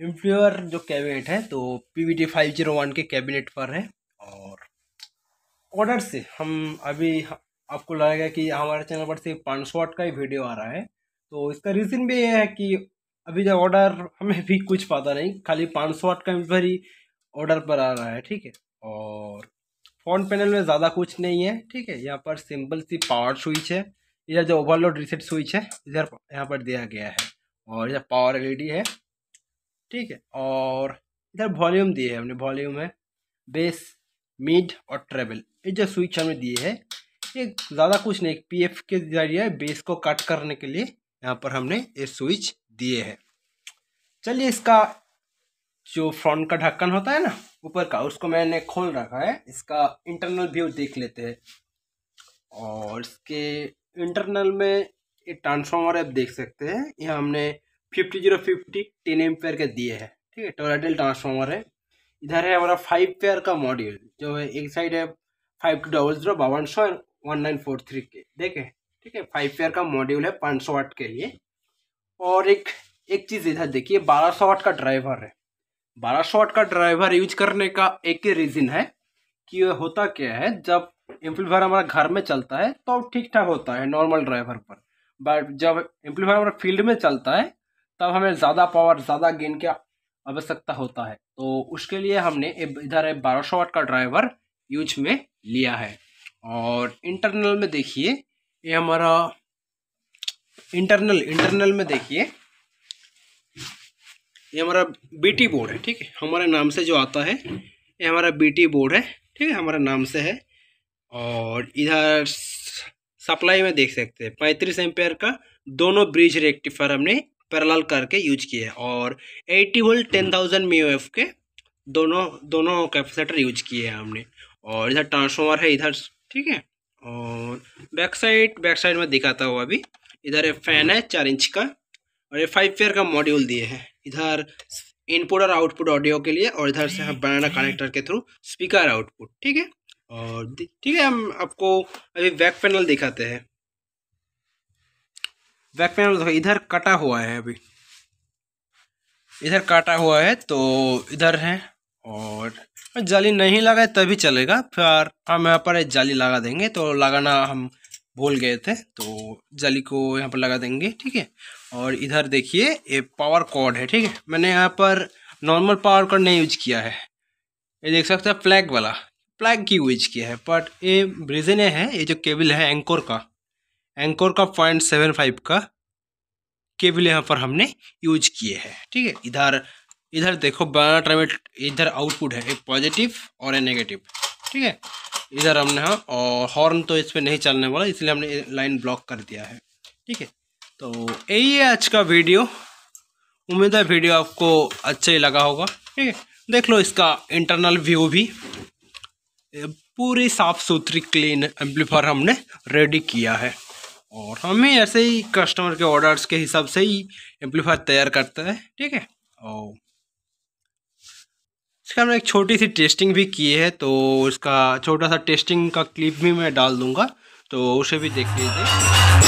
Employer जो cabinet है तो P V D five zero one के कैबिनेट पर है और ऑर्डर से हम अभी आपको लगेगा कि हमारे चैनल पर सिर्फ़ पाँच सौ का ही वीडियो आ रहा है। तो इसका रीज़न भी ये है कि अभी जो ऑर्डर हमें भी कुछ पता नहीं, खाली पाँच सौ का ही ऑर्डर पर आ रहा है, ठीक है? और फ्रंट पैनल में ज़्यादा कुछ नहीं है, ठीक है? यहाँ पर सिंपल सी पावर स्विच है। इधर जो ओवरलोड रिसेट स्विच है, इधर यहाँ पर दिया गया है। और इधर पावर एलईडी है, ठीक है? और इधर वॉल्यूम दिए है हमने वॉल्यूम है बेस मिड और ट्रेबल ये जो स्विच हमने दिए है, ये ज़्यादा कुछ नहीं पी एफ़ के ज़रिए बेस को कट करने के लिए यहाँ पर हमने ये स्विच दिए है। चलिए इसका जो फ्रंट का ढक्कन होता है ना, ऊपर का, उसको मैंने खोल रखा है। इसका इंटरनल व्यू देख लेते हैं। और इसके इंटरनल में ये ट्रांसफॉर्मर आप देख सकते हैं। यहाँ हमने fifty zero fifty ten ampere के दिए हैं, ठीक है? टोरेडल ट्रांसफॉर्मर है। इधर है हमारा फाइव पेयर का मॉड्यूल जो है एक साइड है फाइव टू डबल ज़ीरो बावन सौ वन नाइन फोर थ्री के, देखे, ठीक है? फाइव पेयर का मॉड्यूल है पाँच सौ वाट के लिए। और एक एक चीज़ इधर देखिए, बारह सौ वाट का ड्राइवर है। बारह सौ वाट का ड्राइवर यूज़ करने का एक ही रीज़न है कि होता क्या है, जब एम्पलीफायर हमारा घर में चलता है तो ठीक ठाक होता है नॉर्मल ड्राइवर पर। बट जब एम्पलीफायर हमारा फ़ील्ड में चलता है, तब हमें ज़्यादा पावर ज़्यादा गेन की आवश्यकता होता है। तो उसके लिए हमने इधर बारह सौ वाट का ड्राइवर यूज़ में लिया है। और इंटरनल में देखिए, ये हमारा इंटरनल इंटरनल में देखिए, ये हमारा बीटी बोर्ड है, ठीक है? हमारे नाम से जो आता है, ये हमारा बीटी बोर्ड है, ठीक है? हमारे नाम से है। और इधर सप्लाई में देख सकते हैं। पैंतीस एम्पेयर का दोनों ब्रिज रेक्टिफायर हमने पैरेलल करके यूज़ किए और 80 वोल्ट 10000 एफ़ के दोनों दोनों कैपेसिटर यूज़ किए हैं हमने। और इधर ट्रांसफॉर्मर है इधर, ठीक है? और बैक साइड बैक साइड में दिखाता हुआ अभी। इधर एक फ़ैन है चार इंच का और ये फाइव पेयर का मॉड्यूल दिए हैं। इधर इनपुट और आउटपुट ऑडियो के लिए और इधर से हम बनाना कनेक्टर के थ्रू स्पीकर आउटपुट, ठीक है? और ठीक है, हम आपको अभी बैक पैनल दिखाते हैं। बैक पैनल इधर कटा हुआ है अभी। इधर काटा हुआ है तो इधर है, और जाली नहीं लगाए तभी चलेगा। फिर हम यहाँ पर जाली लगा देंगे तो लगाना हम भूल गए थे तो जाली को यहाँ पर लगा देंगे, ठीक है। और इधर देखिए, ये पावर कॉर्ड है, ठीक है। मैंने यहाँ पर नॉर्मल पावर कॉर्ड नहीं यूज़ किया है। ये देख सकते हैं फ्लैग वाला। फ्लैग की यूज़ किया है बट ये रीज़न ये है, ये जो केबल है एंकोर का एंकोर का पॉइंट सेवन फाइव का केबल यहाँ पर हमने यूज़ किए हैं, ठीक है? इधर इधर देखो बारह ट्राइमेट इधर आउटपुट है, एक पॉजिटिव और एक नेगेटिव ठीक है? इधर हमने हाँ और हॉर्न तो इस पर नहीं चलने वाला, इसलिए हमने लाइन ब्लॉक कर दिया है, ठीक है? तो यही है आज का वीडियो उम्मीद है वीडियो आपको अच्छा ही लगा होगा, ठीक है? देख लो इसका इंटरनल व्यू भी। पूरी साफ़ सुथरी क्लीन एम्पलीफायर हमने रेडी किया है। और हम ही ऐसे ही कस्टमर के ऑर्डर्स के हिसाब से ही एम्पलीफायर तैयार करते हैं, ठीक है? और इसका हमने एक छोटी सी टेस्टिंग भी की है तो इसका छोटा सा टेस्टिंग का क्लिप भी मैं डाल दूँगा तो उसे भी देख लीजिए।